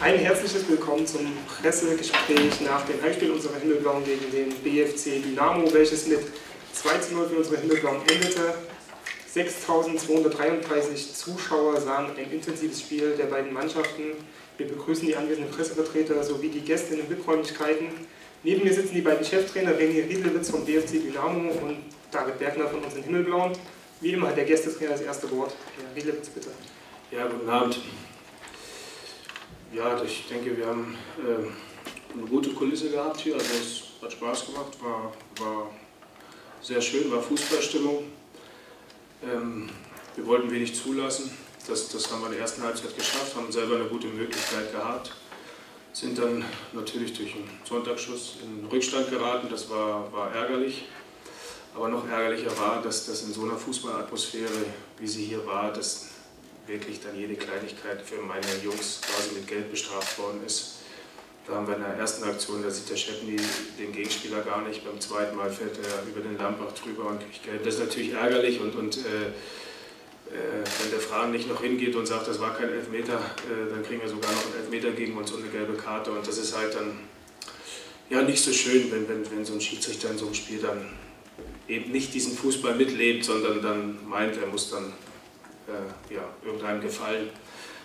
Ein herzliches Willkommen zum Pressegespräch nach dem Heimspiel unserer Himmelblauen gegen den BFC Dynamo, welches mit 2 zu 0 für unsere Himmelblauen endete. 6.233 Zuschauer sahen ein intensives Spiel der beiden Mannschaften. Wir begrüßen die anwesenden Pressevertreter sowie die Gäste in den VIP-Räumlichkeiten. Neben mir sitzen die beiden Cheftrainer René Riedlewitz vom BFC Dynamo und David Bergner von unseren Himmelblauen. Wie immer hat der Gästetrainer das erste Wort. Herr Riedlewitz, bitte. Ja, guten Abend. Ja, ich denke, wir haben äh, eine gute Kulisse gehabt hier. Also es hat Spaß gemacht, war, war sehr schön, war Fußballstimmung. Ähm, wir wollten wenig zulassen. Das, das haben wir in der ersten Halbzeit geschafft, haben selber eine gute Möglichkeit gehabt. Sind dann natürlich durch einen Sonntagsschuss in Rückstand geraten. Das war, war ärgerlich. Aber noch ärgerlicher war, dass das in so einer Fußballatmosphäre, wie sie hier war, dass wirklich dann jede Kleinigkeit für meine Jungs quasi mit Geld bestraft worden ist. Da haben wir in der ersten Aktion, da sieht der Chefny den Gegenspieler gar nicht. Beim zweiten Mal fällt er über den Lampach drüber und kriegt Geld. Das ist natürlich ärgerlich und, und äh, äh, wenn der Fragen nicht noch hingeht und sagt, das war kein Elfmeter, äh, dann kriegen wir sogar noch einen Elfmeter gegen uns und eine gelbe Karte. Und das ist halt dann ja nicht so schön, wenn, wenn, wenn so ein Schiedsrichter in so einem Spiel dann eben nicht diesen Fußball mitlebt, sondern dann meint, er muss dann äh, ja, irgendeinem gefallen.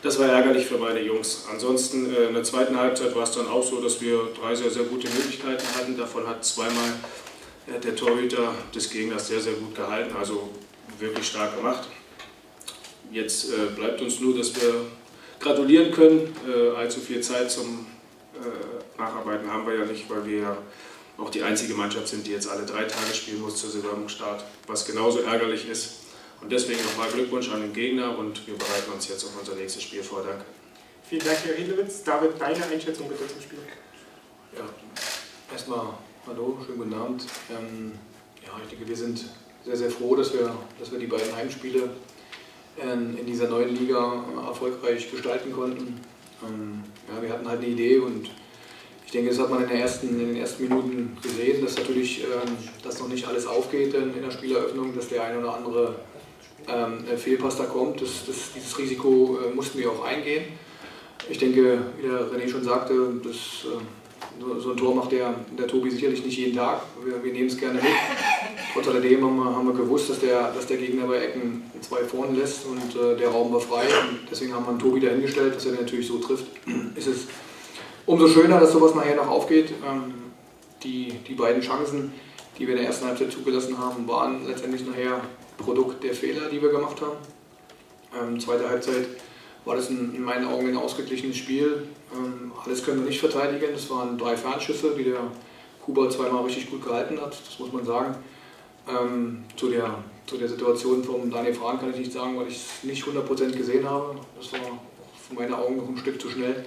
Das war ärgerlich für meine Jungs. Ansonsten äh, in der zweiten Halbzeit war es dann auch so, dass wir drei sehr, sehr gute Möglichkeiten hatten. Davon hat zweimal äh, der Torhüter des Gegners sehr, sehr gut gehalten, also wirklich stark gemacht. Jetzt äh, bleibt uns nur, dass wir gratulieren können. Äh, allzu viel Zeit zum äh, Nacharbeiten haben wir ja nicht, weil wir auch die einzige Mannschaft sind, die jetzt alle drei Tage spielen muss zur Saisonstart, was genauso ärgerlich ist. Und deswegen nochmal Glückwunsch an den Gegner und wir bereiten uns jetzt auf unser nächstes Spiel vor. Danke. Vielen Dank, Herr Riedlewitz. David, deine Einschätzung bitte zum Spiel. Ja, erstmal hallo, schönen guten Abend. Ähm, ja, ich denke, wir sind sehr, sehr froh, dass wir, dass wir die beiden Heimspiele ähm, in dieser neuen Liga erfolgreich gestalten konnten. Ähm, ja, wir hatten halt eine Idee und ich denke, das hat man in, der ersten, in den ersten Minuten gesehen, dass natürlich ähm, dass noch nicht alles aufgeht in der Spieleröffnung, dass der eine oder andere ähm, Fehlpass da kommt. Das, das, dieses Risiko äh, mussten wir auch eingehen. Ich denke, wie der René schon sagte, das, äh, so ein Tor macht der, der Tobi sicherlich nicht jeden Tag. Wir, wir nehmen es gerne mit. Trotz alledem haben wir, haben wir gewusst, dass der, dass der Gegner bei Ecken zwei vorne lässt und äh, der Raum war frei. Und deswegen haben wir einen Tobi dahingestellt, dass er den natürlich so trifft. Ist es umso schöner, dass sowas nachher noch aufgeht. Ähm, die, die beiden Chancen, die wir in der ersten Halbzeit zugelassen haben, waren letztendlich nachher Produkt der Fehler, die wir gemacht haben. Ähm, zweite Halbzeit war das in, in, meinen Augen ein ausgeglichenes Spiel. Ähm, alles können wir nicht verteidigen. Es waren drei Fernschüsse, die der Kuba zweimal richtig gut gehalten hat, das muss man sagen. Ähm, zu, der, zu der Situation von Daniel Frahn kann ich nicht sagen, weil ich es nicht 100% gesehen habe. Das war von meinen Augen noch ein Stück zu schnell.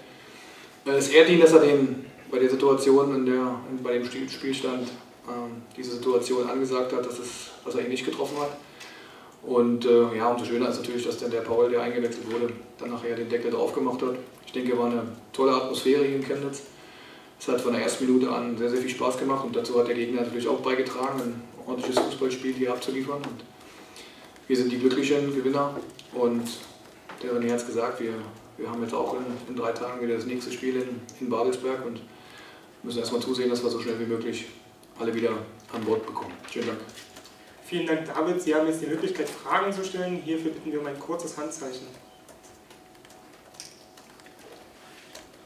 Äh, es ehrt ihn, dass er den, bei der Situation, in der, bei dem Spielstand, diese Situation angesagt hat, dass, es, dass er ihn nicht getroffen hat. Und äh, ja, umso schöner ist natürlich, dass dann der Paul, der eingewechselt wurde, dann nachher den Deckel drauf gemacht hat. Ich denke, war eine tolle Atmosphäre hier in Chemnitz. Es hat von der ersten Minute an sehr, sehr viel Spaß gemacht und dazu hat der Gegner natürlich auch beigetragen, ein ordentliches Fußballspiel hier abzuliefern. Und wir sind die glücklichen Gewinner und der René hat es gesagt, wir, wir haben jetzt auch in, in, drei Tagen wieder das nächste Spiel in, in Babelsberg und müssen erstmal zusehen, dass wir so schnell wie möglich alle wieder an Bord bekommen. Vielen Dank. Vielen Dank, David. Sie haben jetzt die Möglichkeit, Fragen zu stellen. Hierfür bitten wir um ein kurzes Handzeichen.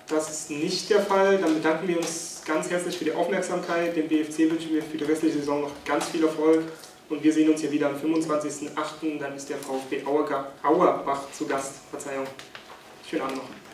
Das ist nicht der Fall. Dann bedanken wir uns ganz herzlich für die Aufmerksamkeit. Dem BFC wünschen wir für die restliche Saison noch ganz viel Erfolg. Und wir sehen uns hier wieder am 25.08. Dann ist der VfB Auerbach zu Gast. Verzeihung. Schönen Abend noch.